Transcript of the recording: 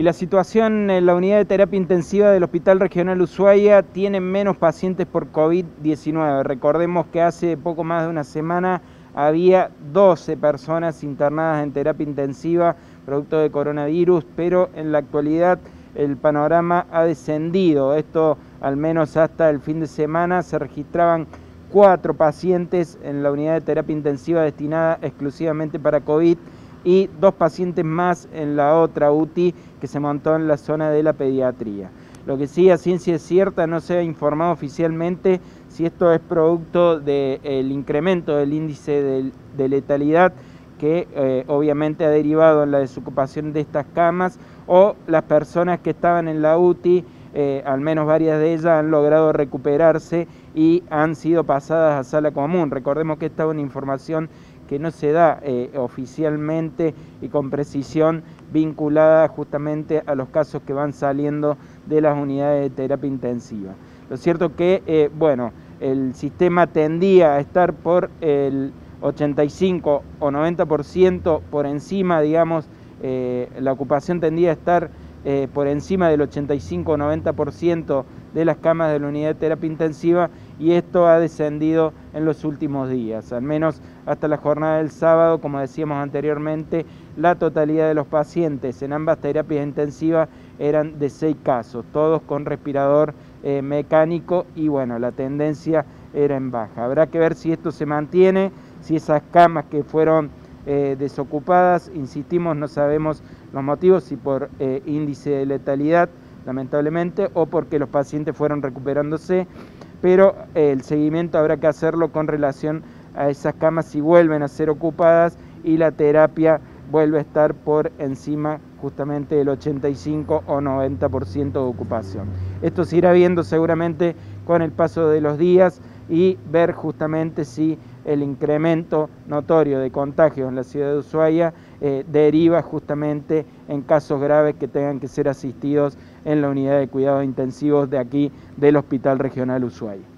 Y la situación en la unidad de terapia intensiva del Hospital Regional Ushuaia tiene menos pacientes por COVID-19. Recordemos que hace poco más de una semana había 12 personas internadas en terapia intensiva producto de coronavirus, pero en la actualidad el panorama ha descendido. Esto al menos hasta el fin de semana se registraban cuatro pacientes en la unidad de terapia intensiva destinada exclusivamente para COVID y dos pacientes más en la otra UTI que se montó en la zona de la pediatría. Lo que sí a ciencia cierta no se ha informado oficialmente si esto es producto del incremento del índice de, letalidad que eh, obviamente ha derivado en la desocupación de estas camas o las personas que estaban en la UTI, eh, al menos varias de ellas han logrado recuperarse y han sido pasadas a sala común. Recordemos que esta es una información que no se da eh, oficialmente y con precisión vinculada justamente a los casos que van saliendo de las unidades de terapia intensiva. Lo cierto que, eh, bueno, el sistema tendía a estar por el 85 o 90% por encima, digamos, eh, la ocupación tendía a estar por encima del 85 o 90% de las camas de la unidad de terapia intensiva y esto ha descendido en los últimos días, al menos hasta la jornada del sábado, como decíamos anteriormente, la totalidad de los pacientes en ambas terapias intensivas eran de seis casos, todos con respirador eh, mecánico y bueno, la tendencia era en baja. Habrá que ver si esto se mantiene, si esas camas que fueron eh, desocupadas, insistimos, no sabemos los motivos, si por eh, índice de letalidad, lamentablemente, o porque los pacientes fueron recuperándose, pero el seguimiento habrá que hacerlo con relación a esas camas si vuelven a ser ocupadas y la terapia vuelve a estar por encima justamente del 85 o 90% de ocupación. Esto se irá viendo seguramente con el paso de los días y ver justamente si el incremento notorio de contagios en la ciudad de Ushuaia eh, deriva justamente en casos graves que tengan que ser asistidos en la unidad de cuidados intensivos de aquí del Hospital Regional Ushuaia.